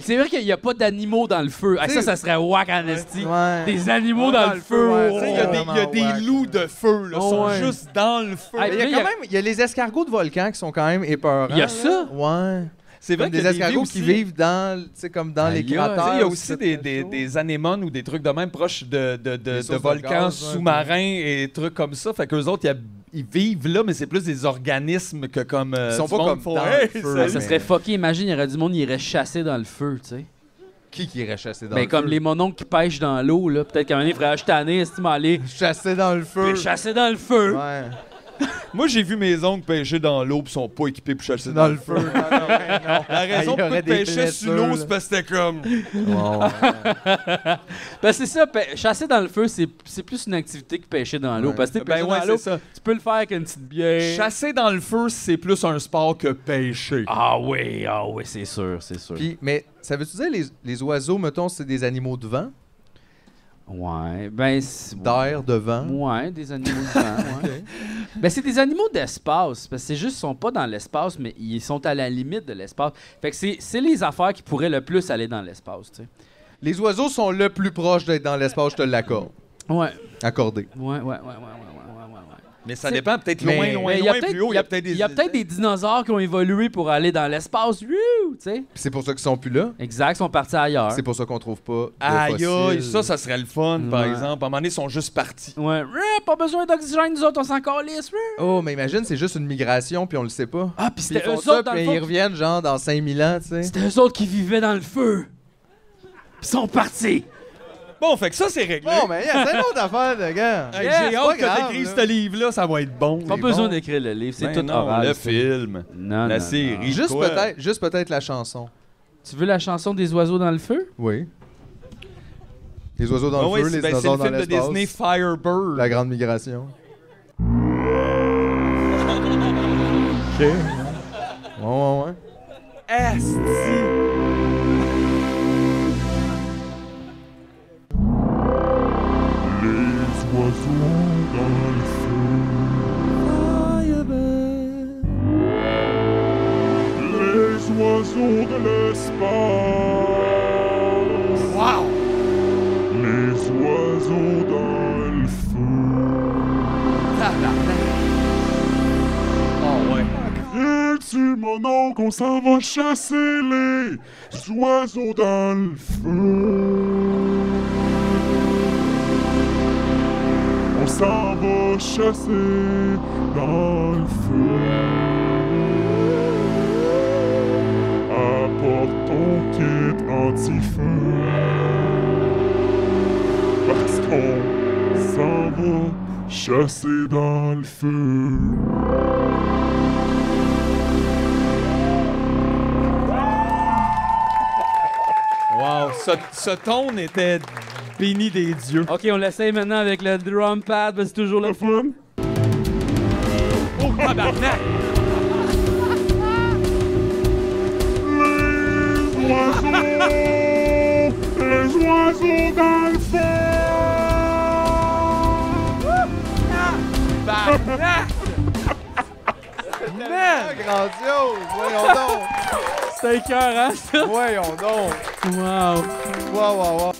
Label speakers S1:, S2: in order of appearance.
S1: C'est vrai qu'il n'y a pas d'animaux dans le feu. Ah, ça, ça serait wack en esti.
S2: Ouais.
S1: Des animaux dans, le feu.
S2: ouais,
S3: Il y a des, il y a loups de feu, là,
S1: Oh,
S3: sont
S1: ouais.
S3: juste dans le feu.
S2: Il y a
S1: il y
S2: quand
S1: a-
S2: même, il y a les escargots de volcan qui sont quand même épeurants.
S1: Il y a ça?
S2: Ouais.
S3: c'est
S2: Comme des escargots qui vivent dans, tu sais, comme dans les cratères.
S3: Il y a aussi des, anémones ou des trucs de même proches de, de, de,
S2: Des
S3: de
S2: sources de
S3: volcans sous-marins et trucs comme ça. Fait qu'eux autres, ils, hab- ils vivent là, mais c'est plus des organismes que comme. euh,
S2: Ils sont pas comme dans
S3: Hey,
S2: le feu.
S1: Ça
S2: mais-
S1: serait fucké. Imagine, il y aurait du monde qui irait chasser dans le feu, tu sais.
S2: Qui qui irait chasser dans
S1: Ben,
S2: le
S1: comme
S2: feu?
S1: les mononcles qui pêchent dans l'eau, là. Peut-être qu'à un moment donné, il ferait acheter année, est aller
S2: Chasser dans le feu.
S1: chasser dans le feu.
S2: Ouais.
S3: Moi, j'ai vu mes oncles pêcher dans l'eau puis sont pas équipés pour chasser
S2: Dans le feu. Non, non, ouais, non.
S3: La raison ils
S2: des
S3: pêchaient sur l'eau, c'est parce que c'était comme.
S1: Ben, c'est ça. pê- Chasser dans le feu, c'est c'est plus une activité que pêcher dans l'eau.
S2: Ouais.
S1: Parce que
S3: Ben
S1: pêcher
S3: ouais,
S1: dans l'eau,
S3: c'est ça.
S1: tu peux le faire avec une petite bière.
S3: Chasser dans le feu, c'est plus un sport que pêcher.
S1: Ah oui, ah oui, c'est sûr, c'est sûr.
S2: Mais ça veut-tu dire les, les oiseaux, mettons, c'est des animaux de vent?
S1: Ouais, ben
S2: d'air, de vent.
S1: Ouais, des animaux de vent. Ben, c'est des animaux d'espace parce que c'est juste ils sont pas dans l'espace mais ils sont à la limite de l'espace. Fait que c'est les affaires qui pourraient le plus aller dans l'espace, tu sais.
S2: Les oiseaux sont le plus proche d'être dans l'espace, je te l'accorde.
S1: Ouais.
S2: Accordé.
S1: Ouais, ouais, ouais, ouais, ouais. ouais.
S3: Mais ça dépend, peut-être
S2: Mais-
S3: loin, loin,
S1: Mais il y a
S3: loin, plus haut. Il y a peut-être des.
S1: il y a peut-être des dinosaures qui ont évolué pour aller dans l'espace.
S2: C'est pour ça qu'ils sont plus là.
S1: Exact, ils sont partis ailleurs.
S2: C'est pour ça qu'on trouve pas
S3: Aïe, aïe, ça, ça serait le fun, par exemple. À un moment donné, ils sont juste partis.
S1: Ouais. Pas besoin d'oxygène, nous autres, on s'en calisse.
S2: Oh, mais imagine, c'est juste une migration, puis on le sait pas.
S1: Ah, puis c'était eux
S2: ça,
S1: autres, dans
S2: puis
S1: le
S2: ils reviennent, genre, dans 5000 ans, tu sais.
S1: C'était eux autres qui vivaient dans le feu. Puis ils sont partis.
S3: Bon, fait que ça, c'est réglé.
S2: Bon, mais yeah, c'est une autre affaire, de gars.
S3: Hey,
S1: Yeah,
S3: J'ai
S2: c'est
S3: hâte
S2: pas
S3: que t'écrives ce livre-là, ça va être bon.
S1: Pas
S3: C'est
S1: besoin
S3: bon.
S1: d'écrire le livre, c'est
S3: Ben
S1: tout
S3: non,
S1: oral.
S3: le film.
S1: Non,
S3: La
S1: non,
S3: série.
S1: non.
S2: Juste
S3: quoi?
S2: peut-être, juste peut-être la chanson.
S1: Tu veux la chanson des oiseaux dans le feu?
S2: Oui. Les oiseaux dans le
S3: oui,
S2: feu,
S3: c'est
S2: les
S3: ben, c'est
S2: dinosaures
S3: le
S2: dans
S3: film de
S2: l'espace.
S3: Disney Firebird.
S2: La grande migration.
S3: Ok.
S2: Ouais, ouais, ouais.
S3: Asti.
S4: On s'en va chasser les oiseaux dans le feu. S'en va chasser dans le feu. Apporte ton kit anti-feu. Parce qu'on s'en va chasser dans le feu.
S3: Wow, ce, ce ton était béni des dieux.
S1: Ok, on l'essaye maintenant avec le drum pad, parce que c'est toujours le
S4: Le fun?
S3: Oh, tabarnak!
S4: Les oiseaux! Les oiseaux dans le!
S3: Tabarnak!
S2: Ah, grandiose! Voyons donc!
S1: C'était écœurant, ça.
S2: Voyons donc!
S1: Wow.
S2: Wow, wow, wow!